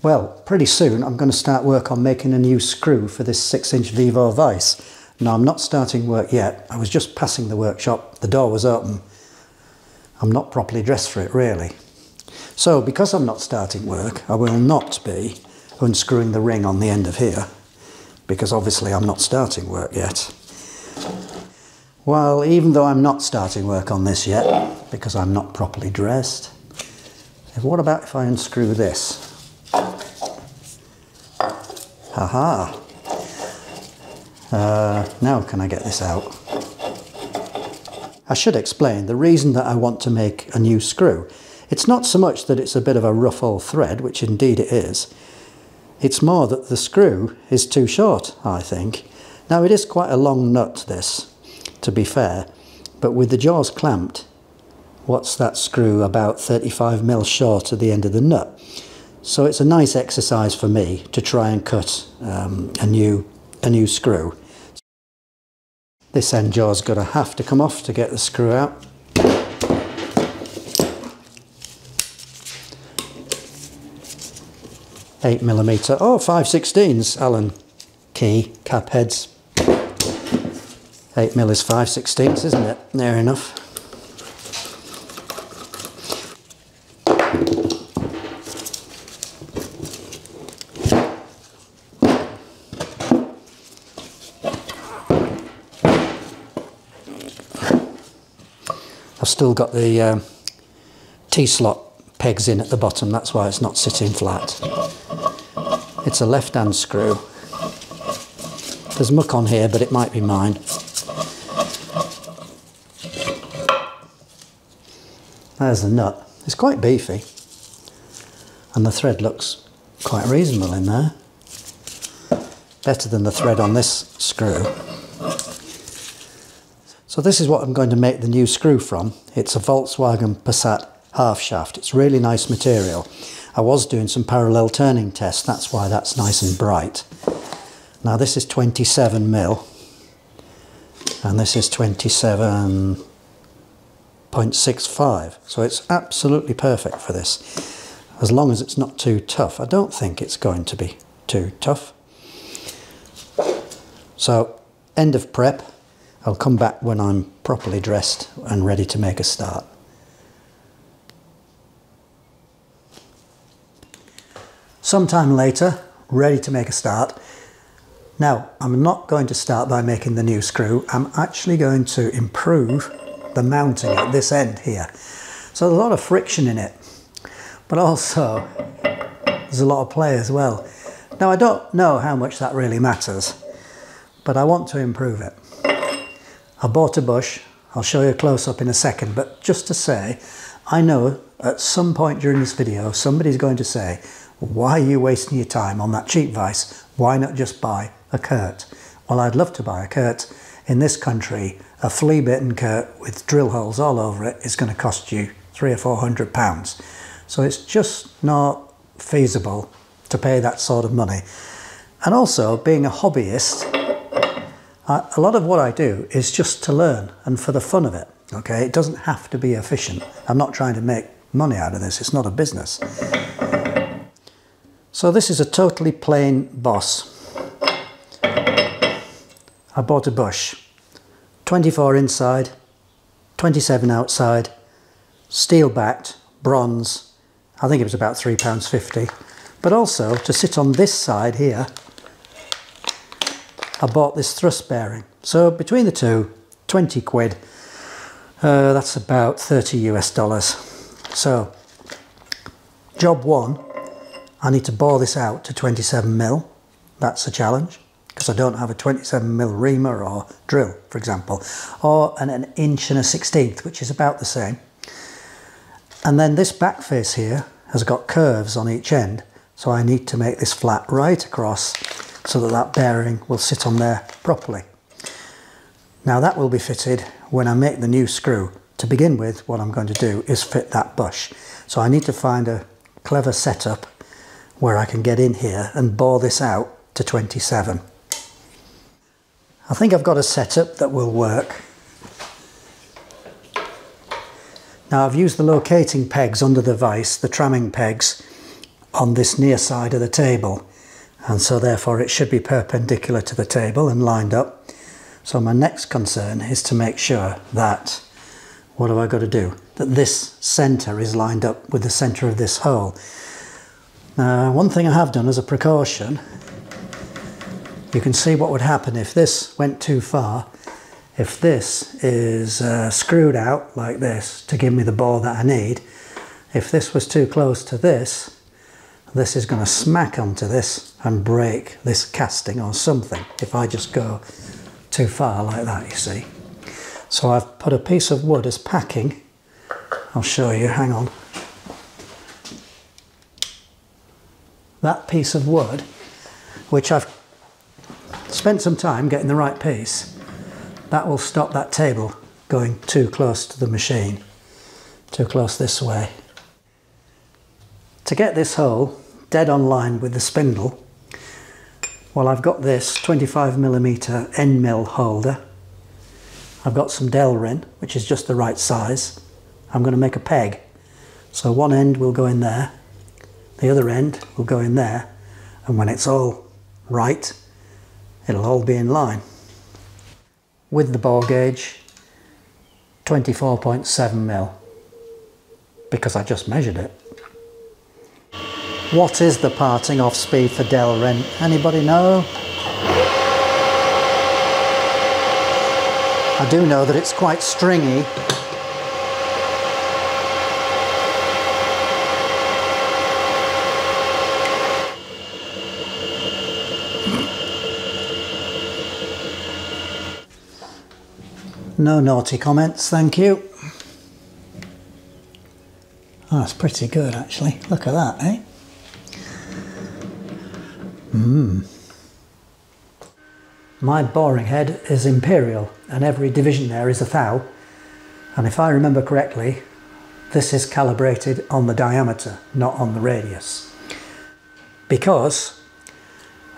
Well, pretty soon I'm going to start work on making a new screw for this 6 inch Vevor vise. Now I'm not starting work yet, I was just passing the workshop, the door was open. I'm not properly dressed for it really. So because I'm not starting work, I will not be unscrewing the ring on the end of here, because obviously I'm not starting work yet. Well, even though I'm not starting work on this yet, because I'm not properly dressed, what about if I unscrew this? Haha. Uh, now can I get this out? I should explain the reason that I want to make a new screw. It's not so much that it's a bit of a rough old thread, which indeed it is. It's more that the screw is too short, I think. Now it is quite a long nut, this, to be fair, but with the jaws clamped, what's that screw about 35 mil short at the end of the nut? So it's a nice exercise for me to try and cut um, a, new, a new screw. This end jaw's got to have to come off to get the screw out. Eight millimeter, oh, five sixteens, Allen key, cap heads. Eight mil is five sixteenths, isn't it? Near enough. Still got the um, T-slot pegs in at the bottom, that's why it's not sitting flat. It's a left-hand screw. There's muck on here, but it might be mine. There's the nut. It's quite beefy. And the thread looks quite reasonable in there. Better than the thread on this screw. So this is what I'm going to make the new screw from. It's a Volkswagen Passat half shaft. It's really nice material. I was doing some parallel turning tests, that's why that's nice and bright. Now this is 27 mil and this is 27.65 so it's absolutely perfect for this as long as it's not too tough. I don't think it's going to be too tough. So end of prep I'll come back when I'm properly dressed and ready to make a start. Sometime later, ready to make a start. Now, I'm not going to start by making the new screw. I'm actually going to improve the mounting at this end here. So there's a lot of friction in it, but also there's a lot of play as well. Now, I don't know how much that really matters, but I want to improve it. I bought a bush. I'll show you a close-up in a second, but just to say, I know at some point during this video, somebody's going to say, why are you wasting your time on that cheap vice? Why not just buy a Kurt? Well, I'd love to buy a Kurt. In this country, a flea-bitten Kurt with drill holes all over it is going to cost you three or four hundred pounds. So it's just not feasible to pay that sort of money. And also, being a hobbyist, a lot of what I do is just to learn and for the fun of it. Okay, it doesn't have to be efficient. I'm not trying to make money out of this. It's not a business. So this is a totally plain boss. I bought a bush. 24 inside, 27 outside, steel backed, bronze. I think it was about £3.50. But also to sit on this side here I bought this thrust bearing. So between the two, 20 quid, uh, that's about 30 US dollars. So job one, I need to bore this out to 27 mil. That's a challenge because I don't have a 27 mil reamer or drill, for example, or an, an inch and a 16th, which is about the same. And then this back face here has got curves on each end. So I need to make this flat right across so that that bearing will sit on there properly. Now that will be fitted when I make the new screw. To begin with, what I'm going to do is fit that bush. So I need to find a clever setup where I can get in here and bore this out to 27. I think I've got a setup that will work. Now I've used the locating pegs under the vise, the tramming pegs, on this near side of the table and so therefore it should be perpendicular to the table and lined up. So my next concern is to make sure that, what have I got to do? That this centre is lined up with the centre of this hole. Now one thing I have done as a precaution, you can see what would happen if this went too far. If this is uh, screwed out like this to give me the bore that I need, if this was too close to this, this is going to smack onto this and break this casting or something if I just go too far like that you see. So I've put a piece of wood as packing. I'll show you hang on. That piece of wood which I've spent some time getting the right piece that will stop that table going too close to the machine too close this way. To get this hole dead on line with the spindle, well I've got this 25mm end mill holder. I've got some Delrin, which is just the right size. I'm going to make a peg. So one end will go in there, the other end will go in there, and when it's all right, it'll all be in line. With the bore gauge, 24.7 mil, because I just measured it. What is the parting off speed for Delrin? Anybody know? I do know that it's quite stringy. No naughty comments, thank you. Oh, that's pretty good actually. Look at that, eh? Mm. My boring head is imperial and every division there is a thou. And if I remember correctly, this is calibrated on the diameter, not on the radius. Because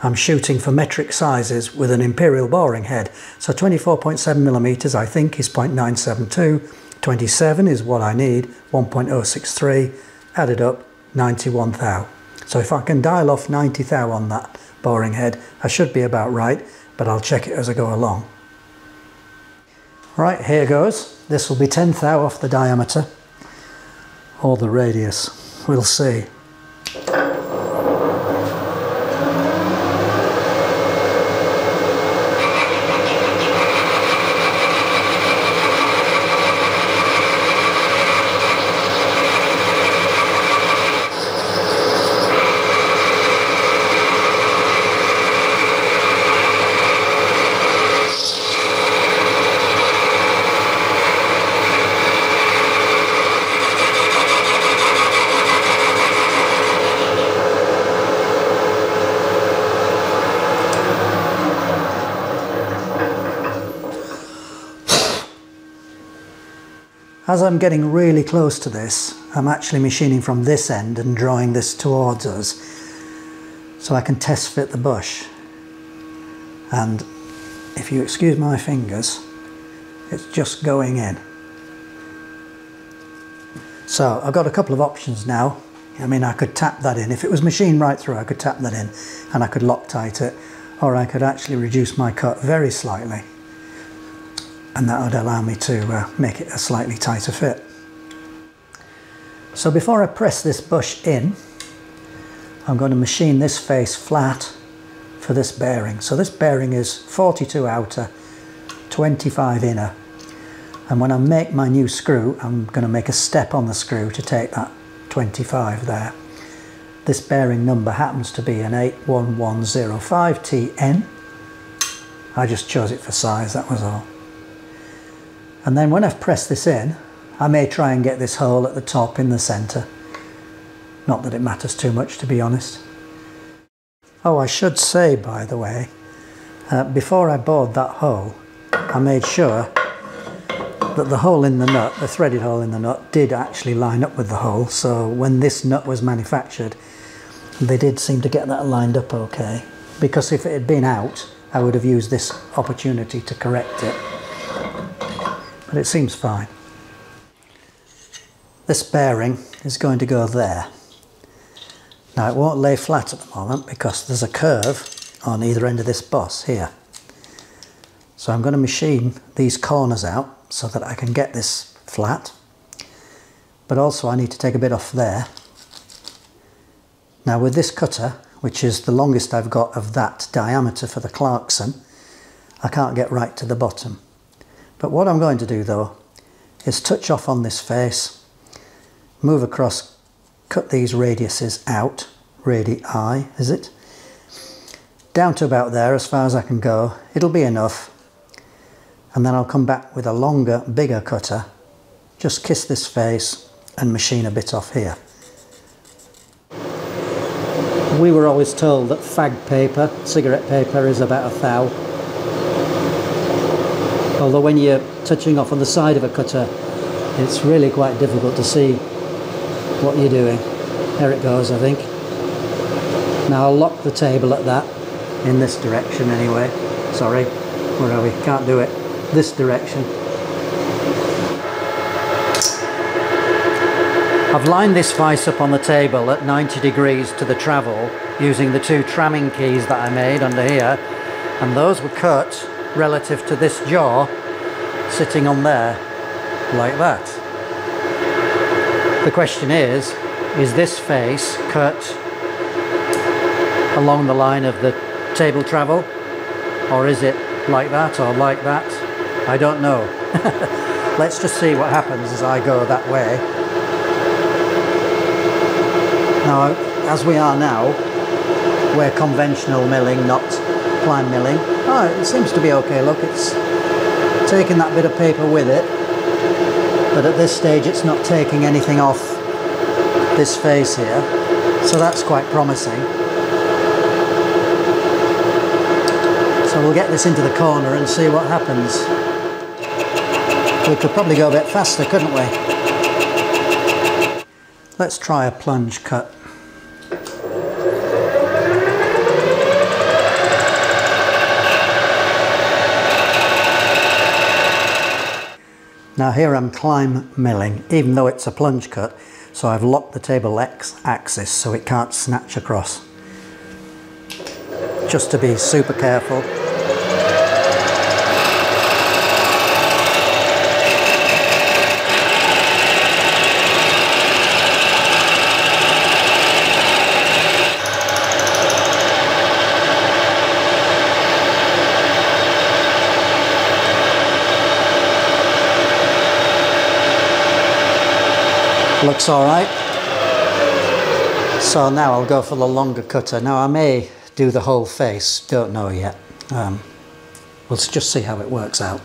I'm shooting for metric sizes with an imperial boring head. So 24.7 millimeters I think is 0.972, 27 is what I need, 1.063, added up 91 thou. So if I can dial off 90 thou on that boring head, I should be about right, but I'll check it as I go along. Right, here goes. This will be 10 thou off the diameter, or the radius. We'll see. As I'm getting really close to this, I'm actually machining from this end and drawing this towards us so I can test fit the bush. And if you excuse my fingers, it's just going in. So I've got a couple of options now. I mean, I could tap that in. If it was machined right through, I could tap that in and I could Loctite it, or I could actually reduce my cut very slightly and that would allow me to uh, make it a slightly tighter fit. So before I press this bush in, I'm going to machine this face flat for this bearing. So this bearing is 42 outer, 25 inner. And when I make my new screw, I'm going to make a step on the screw to take that 25 there. This bearing number happens to be an 81105TN. I just chose it for size, that was all. And then when I've pressed this in, I may try and get this hole at the top in the centre. Not that it matters too much to be honest. Oh, I should say by the way, uh, before I bored that hole, I made sure that the hole in the nut, the threaded hole in the nut, did actually line up with the hole. So when this nut was manufactured, they did seem to get that lined up okay. Because if it had been out, I would have used this opportunity to correct it but it seems fine. This bearing is going to go there. Now it won't lay flat at the moment because there's a curve on either end of this boss here. So I'm going to machine these corners out so that I can get this flat. But also I need to take a bit off there. Now with this cutter, which is the longest I've got of that diameter for the Clarkson, I can't get right to the bottom. But what I'm going to do though is touch off on this face, move across, cut these radiuses out, radii is it? Down to about there as far as I can go. It'll be enough. And then I'll come back with a longer, bigger cutter, just kiss this face and machine a bit off here. We were always told that fag paper, cigarette paper, is about a thou. Although when you're touching off on the side of a cutter, it's really quite difficult to see what you're doing. There it goes, I think. Now I'll lock the table at that, in this direction anyway. Sorry, where are we? Can't do it. This direction. I've lined this vice up on the table at 90 degrees to the travel using the two tramming keys that I made under here and those were cut relative to this jaw sitting on there like that. The question is, is this face cut along the line of the table travel or is it like that or like that? I don't know. Let's just see what happens as I go that way. Now, as we are now, we're conventional milling, not ply milling. Oh, it seems to be okay, look, it's taking that bit of paper with it, but at this stage it's not taking anything off this face here, so that's quite promising. So we'll get this into the corner and see what happens. We could probably go a bit faster, couldn't we? Let's try a plunge cut. Now here I'm climb milling, even though it's a plunge cut, so I've locked the table X axis so it can't snatch across. Just to be super careful. Looks all right. So now I'll go for the longer cutter. Now I may do the whole face, don't know yet. Um, we'll just see how it works out.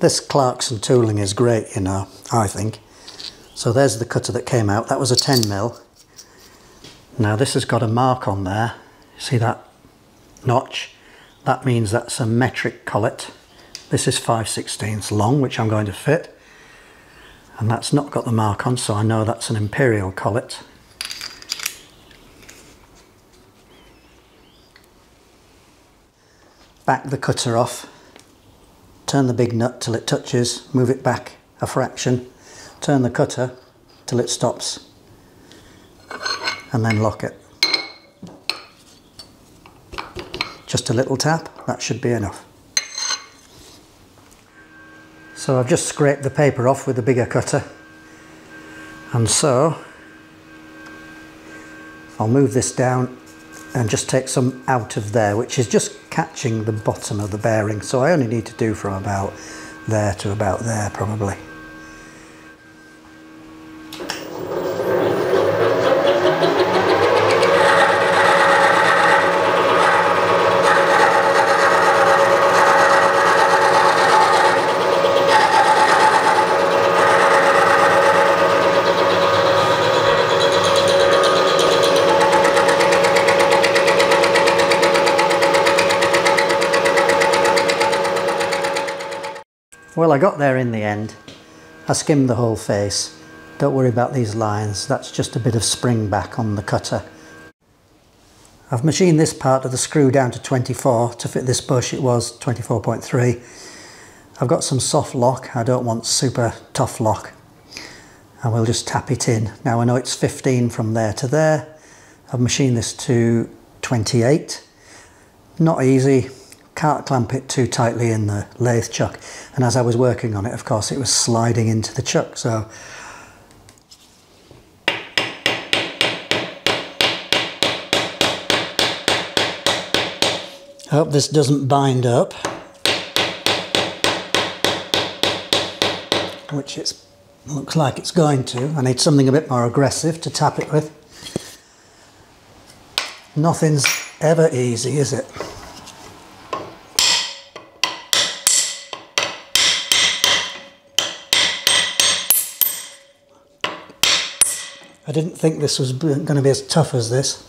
This Clarkson tooling is great, you know, I think. So there's the cutter that came out. That was a 10 mil. Now this has got a mark on there. See that notch? That means that's a metric collet. This is 5 16ths long, which I'm going to fit and that's not got the mark on so I know that's an imperial collet. Back the cutter off. Turn the big nut till it touches. Move it back a fraction. Turn the cutter till it stops. And then lock it. Just a little tap. That should be enough so I've just scraped the paper off with the bigger cutter. And so I'll move this down and just take some out of there, which is just catching the bottom of the bearing. So I only need to do from about there to about there probably. I got there in the end. I skimmed the whole face. Don't worry about these lines, that's just a bit of spring back on the cutter. I've machined this part of the screw down to 24 to fit this bush, it was 24.3. I've got some soft lock, I don't want super tough lock. and we'll just tap it in. Now I know it's 15 from there to there. I've machined this to 28. Not easy, can't clamp it too tightly in the lathe chuck. And as I was working on it, of course, it was sliding into the chuck. So I hope this doesn't bind up. Which it looks like it's going to. I need something a bit more aggressive to tap it with. Nothing's ever easy, is it? I didn't think this was going to be as tough as this.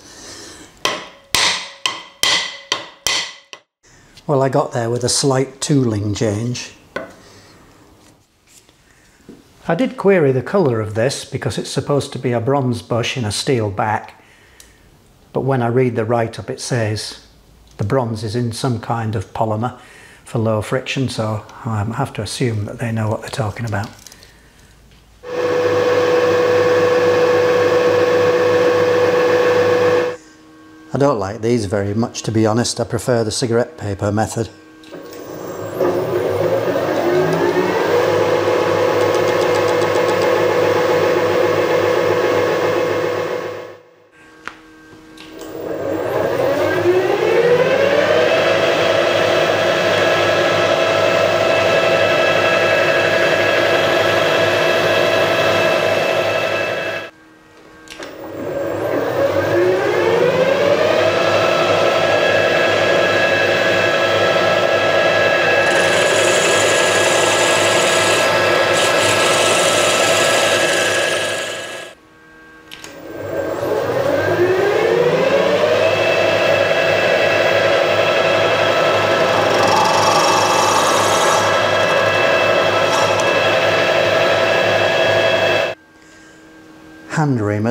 Well, I got there with a slight tooling change. I did query the colour of this because it's supposed to be a bronze bush in a steel back. But when I read the write-up it says the bronze is in some kind of polymer for low friction so I have to assume that they know what they're talking about. I don't like these very much to be honest, I prefer the cigarette paper method.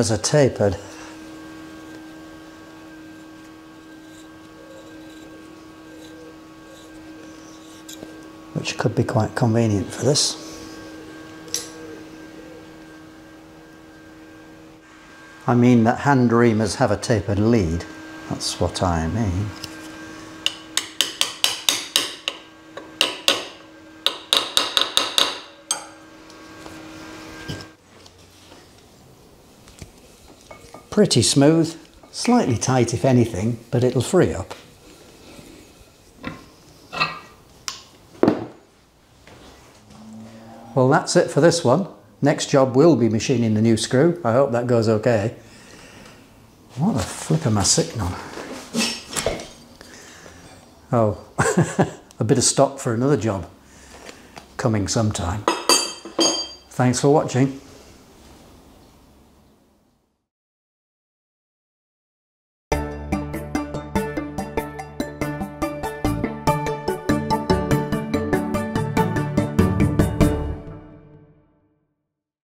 Reamers are tapered. Which could be quite convenient for this. I mean that hand reamers have a tapered lead. That's what I mean. Pretty smooth, slightly tight if anything, but it'll free up. Well that's it for this one. Next job will be machining the new screw. I hope that goes okay. What the flip am I sitting on? Oh, a bit of stock for another job coming sometime. Thanks for watching.